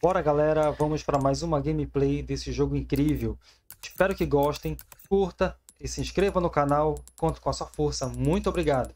Bora galera, vamos para mais uma gameplay desse jogo incrível. Espero que gostem, curta e se inscreva no canal. Conto com a sua força. Muito obrigado.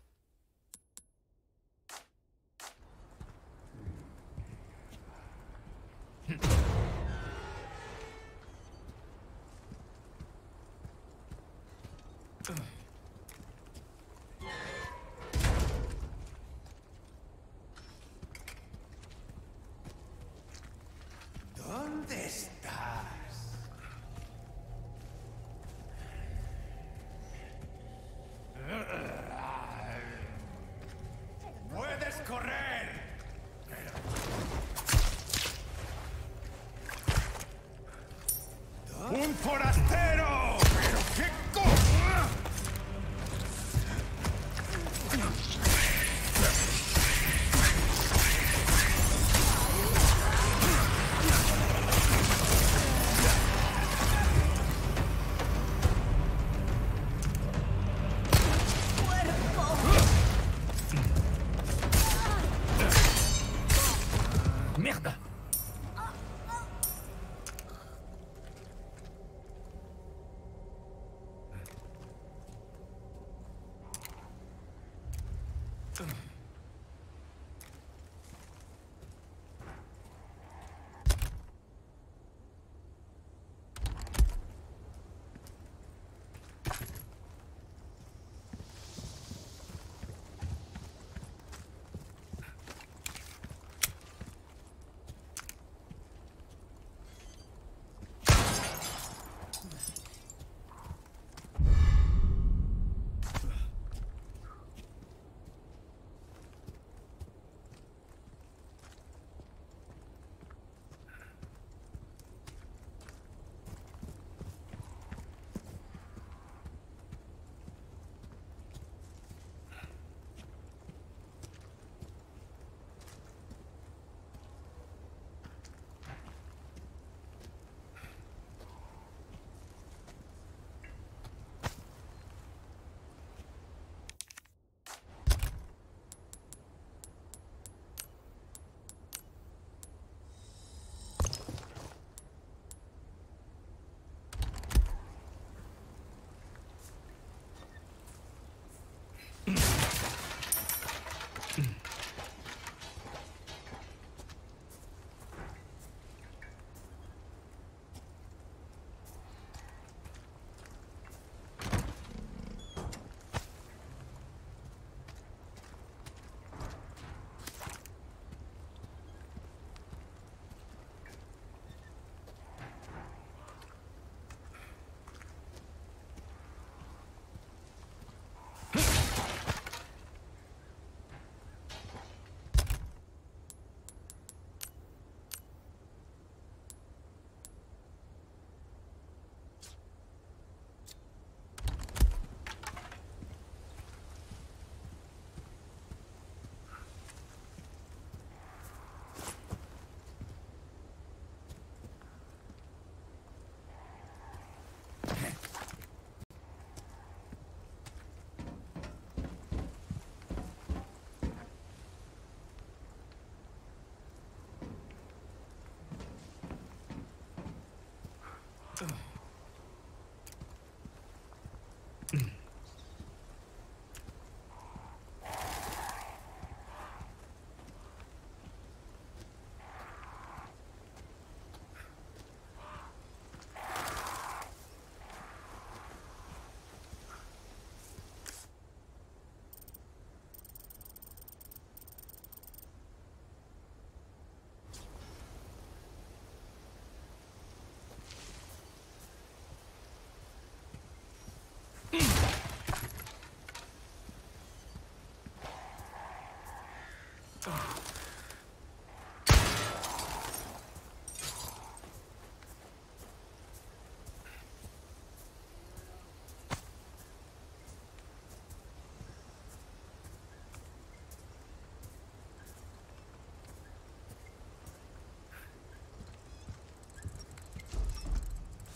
Ugh.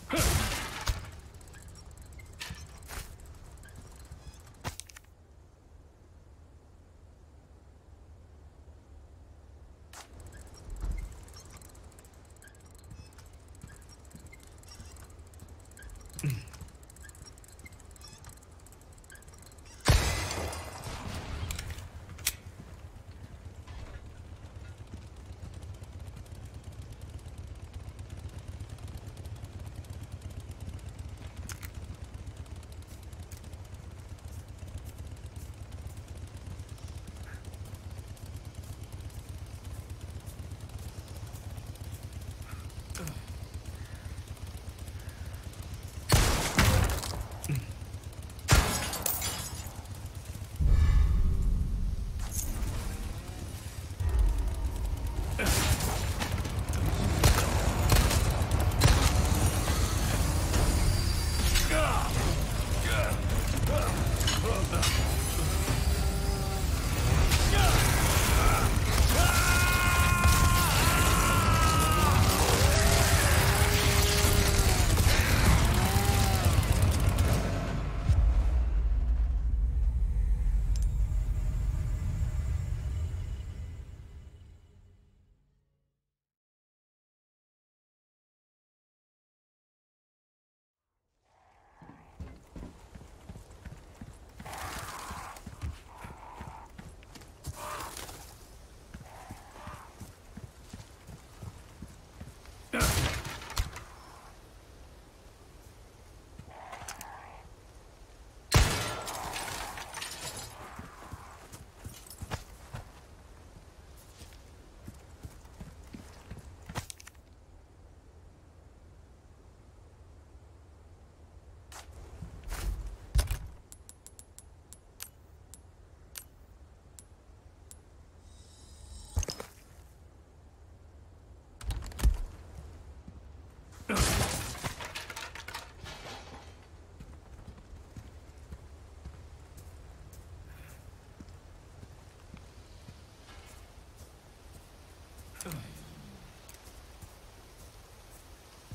Huh!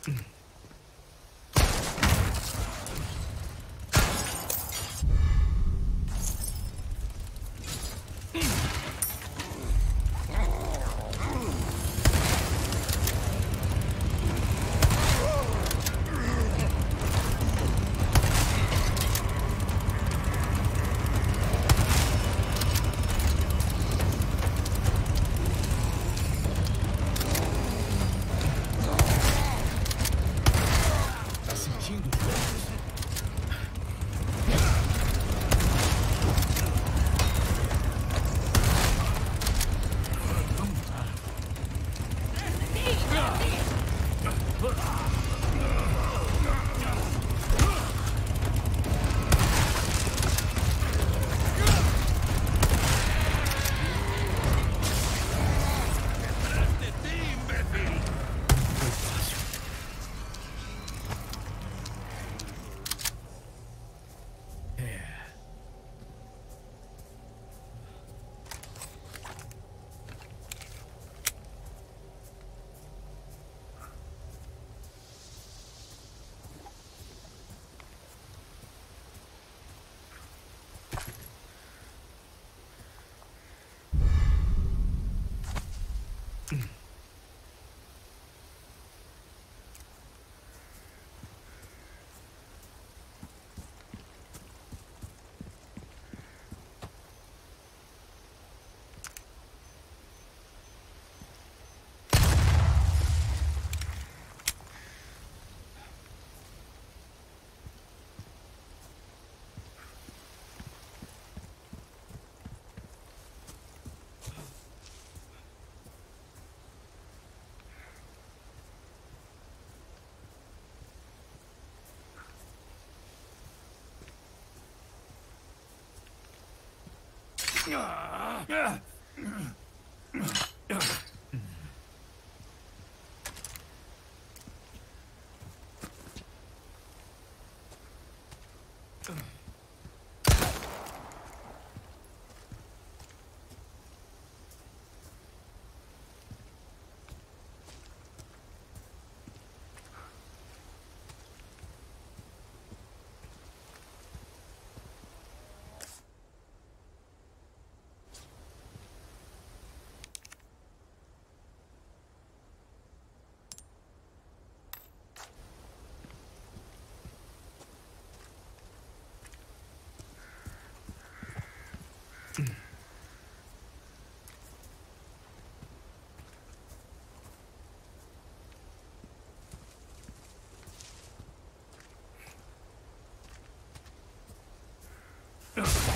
Mm-hmm. Ah! Uh, uh. Ugh.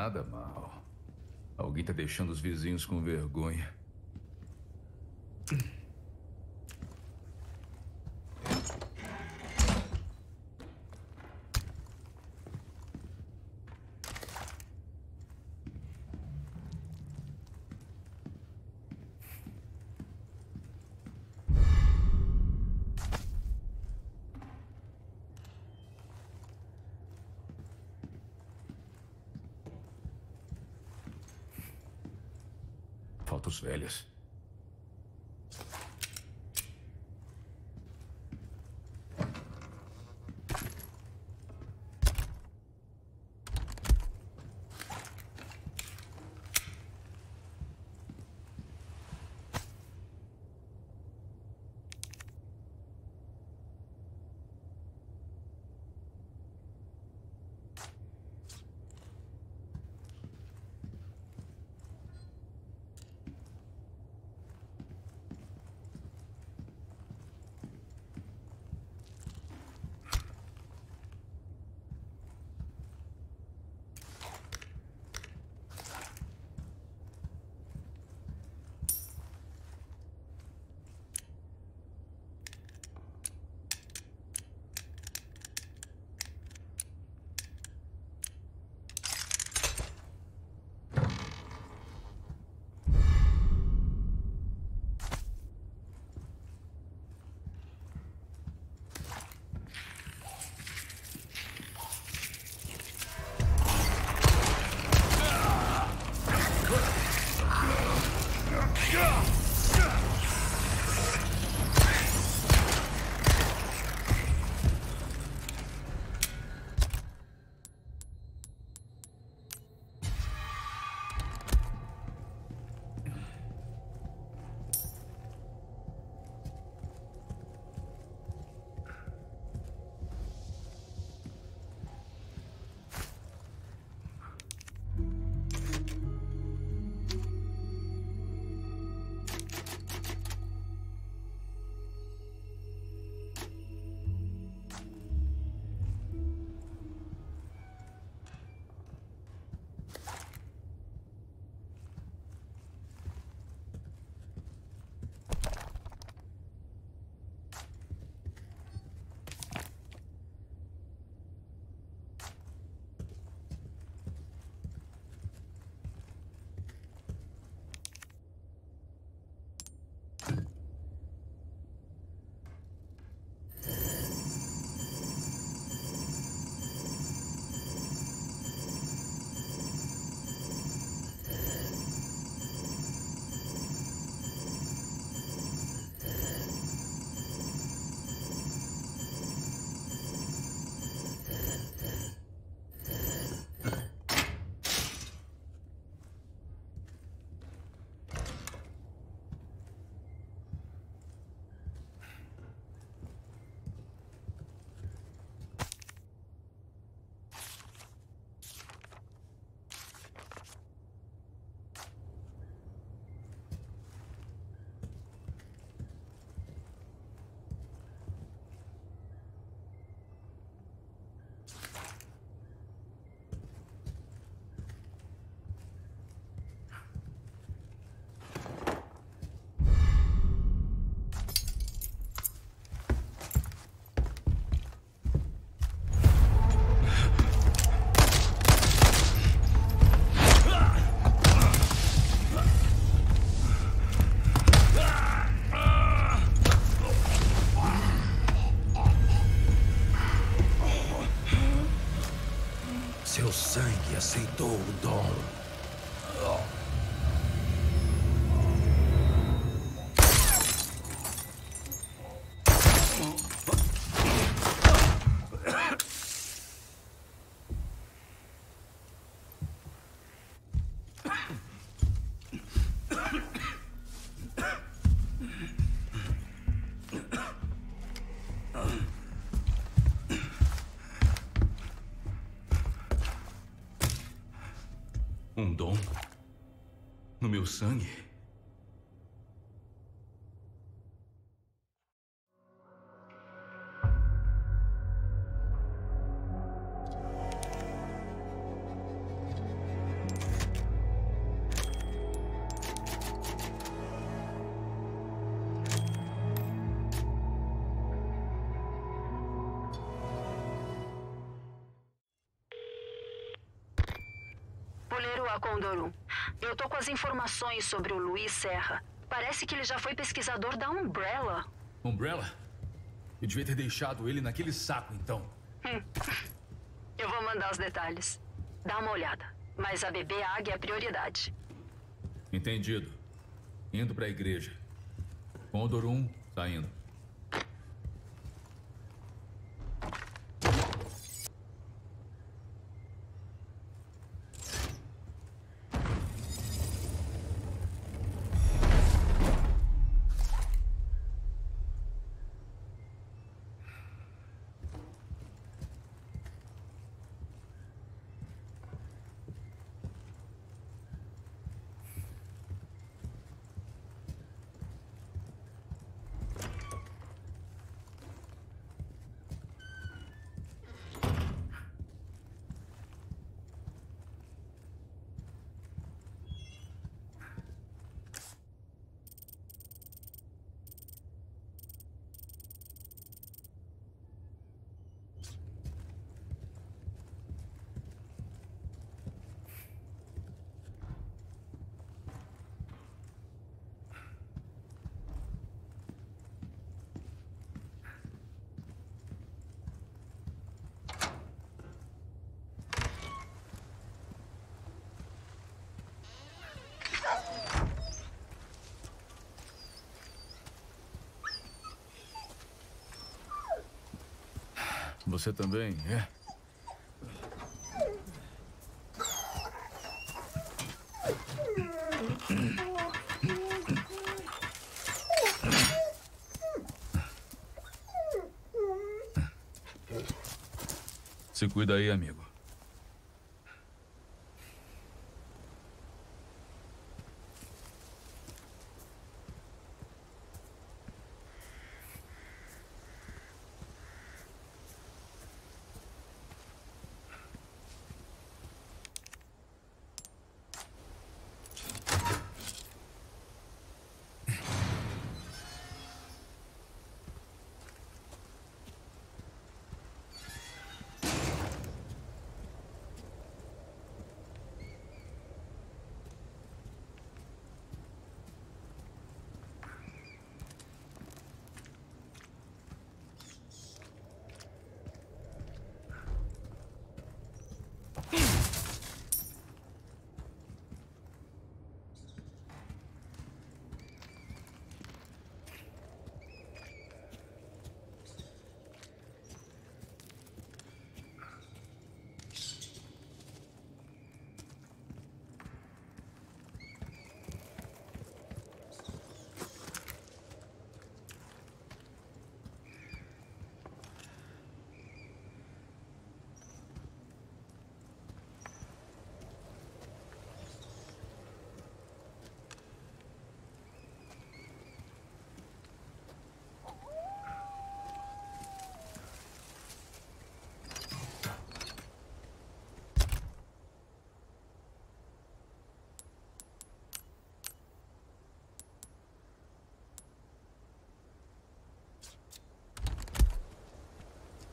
Nada mal. Alguém tá deixando os vizinhos com vergonha. Autos velhos. Um dom? No meu sangue? Informações sobre o Luiz Serra. Parece que ele já foi pesquisador da Umbrella. Umbrella? Eu devia ter deixado ele naquele saco, então. Eu vou mandar os detalhes. Dá uma olhada. Mas a bebê águia é prioridade. Entendido. Indo pra igreja. Condor 1, tá Você também, é? Se cuida aí, amigo.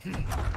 Hmm.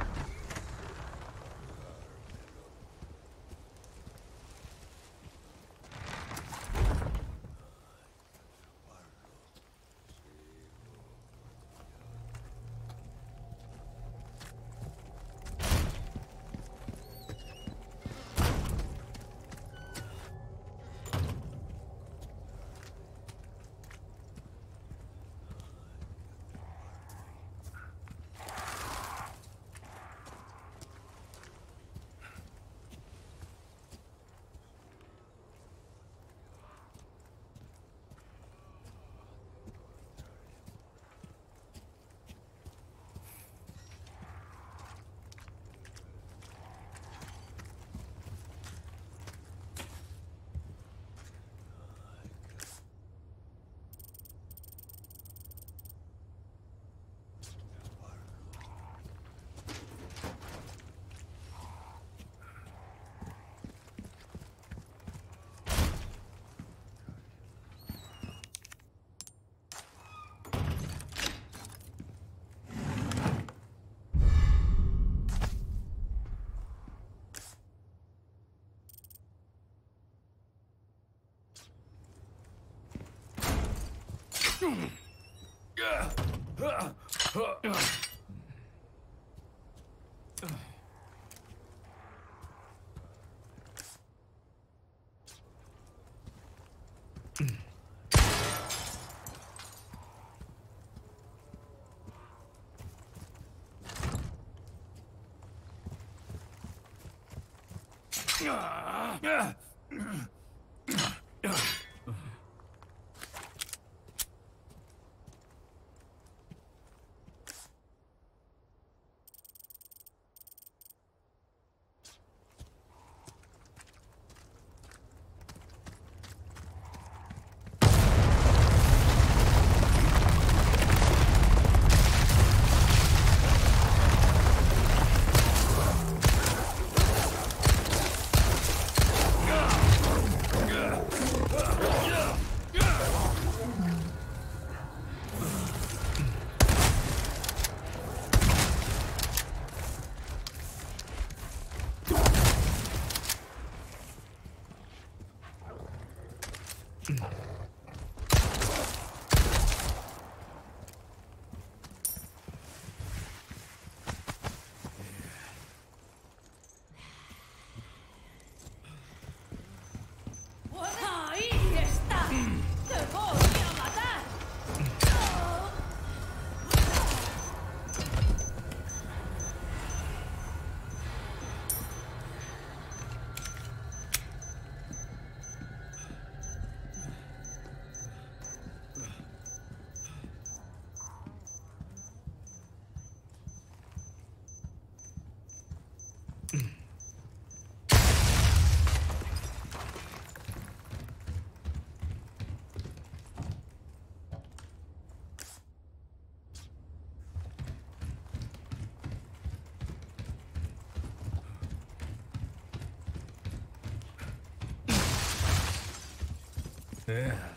Yeah. Yeah.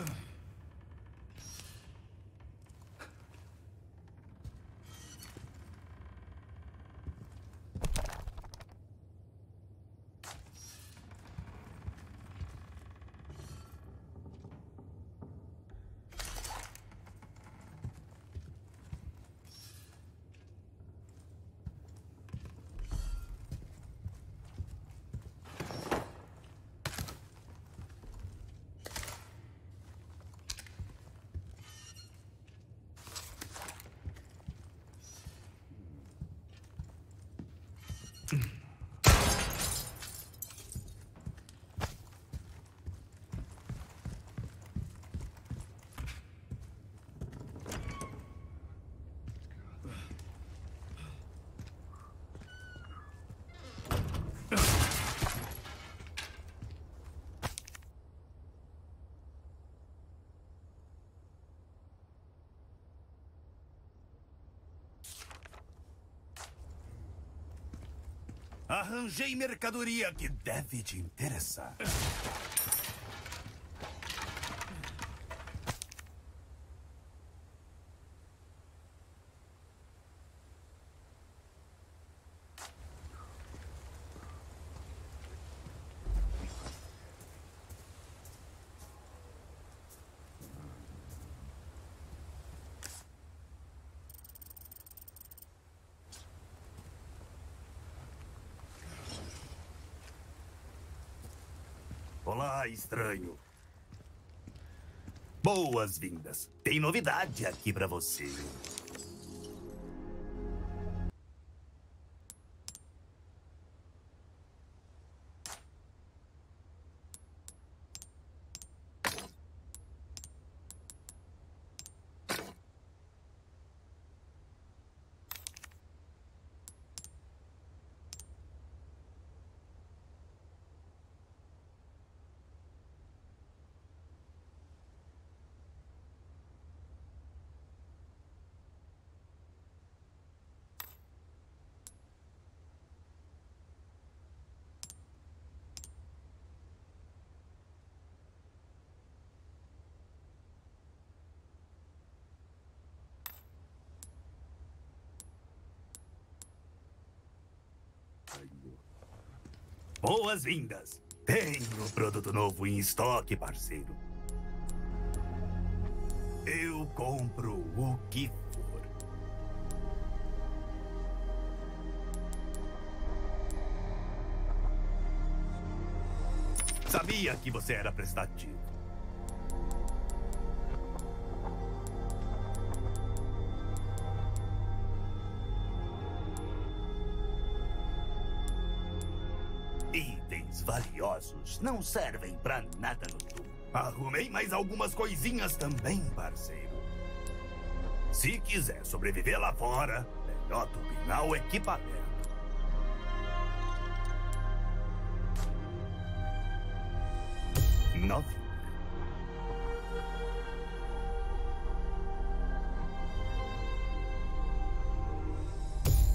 Ugh. Arranjei mercadoria que deve te interessar. Olá, estranho. Boas-vindas. Tem novidade aqui pra você. Boas-vindas. Tenho produto novo em estoque, parceiro. Eu compro o que for. Sabia que você era prestativo. Não servem pra nada no túmulo. Arrumei mais algumas coisinhas também, parceiro. Se quiser sobreviver lá fora, melhor turbinar o equipamento. Nove.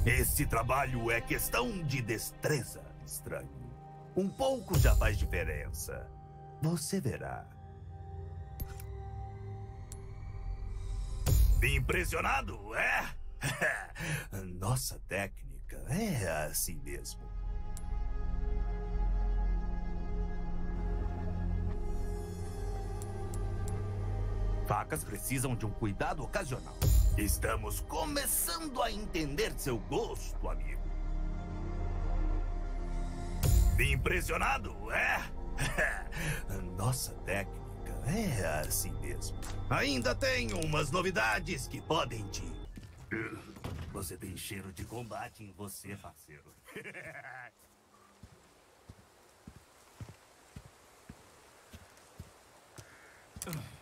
Esse trabalho é questão de destreza, estranho. Um pouco já faz diferença. Você verá. Impressionado, é? Nossa técnica é assim mesmo. Facas precisam de um cuidado ocasional. Estamos começando a entender seu gosto, amigo. Impressionado, é? Nossa técnica é assim mesmo. Ainda tem umas novidades que podem te. Você tem cheiro de combate em você, parceiro.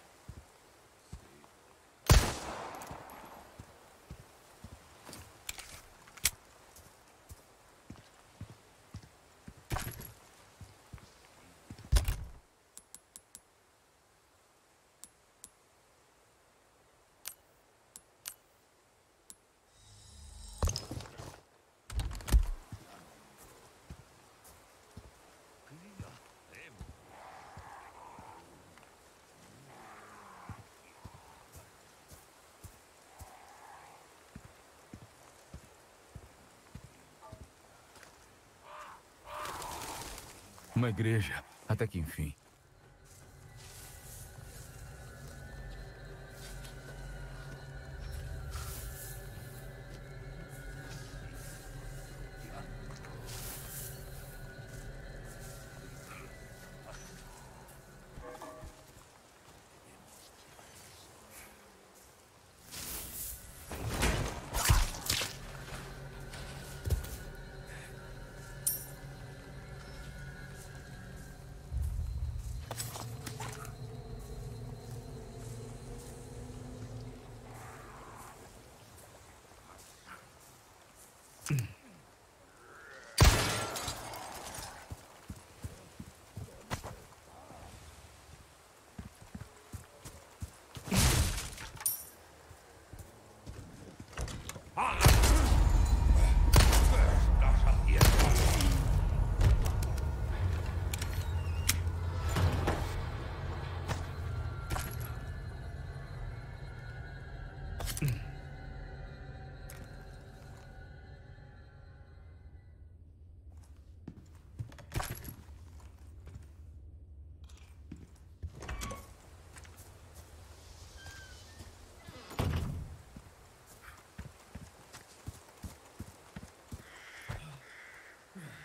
Uma igreja, até que enfim.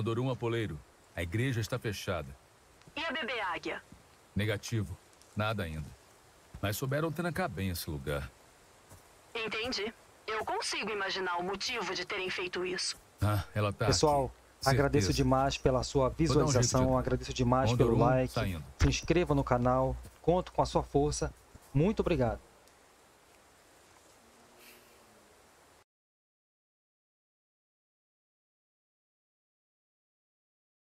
1 Apoleiro. A igreja está fechada. E a bebê águia? Negativo. Nada ainda. Mas souberam trancar bem esse lugar. Entendi. Eu consigo imaginar o motivo de terem feito isso. Ah, ela tá Pessoal, aqui. agradeço Certeza. demais pela sua visualização, de- agradeço demais pelo um like. saindo. Se inscreva no canal, conto com a sua força. Muito obrigado.